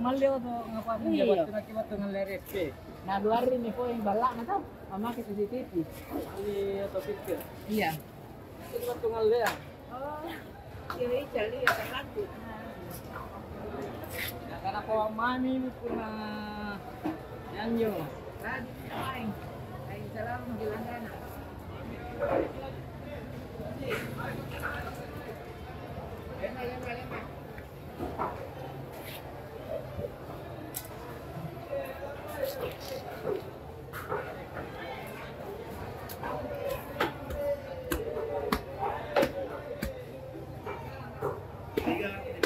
malio to ngapa Iya. jabat kena kibat dengan LRSP. Nah, dua hari nih po yang balak na to. Memakai CCTV. Ini atau pikir. Iya. Kibat dengan lea. Oh, kiri cari ya terlaku. Ya, karena kau mami puna nyanyo. Tadi main. Thank you.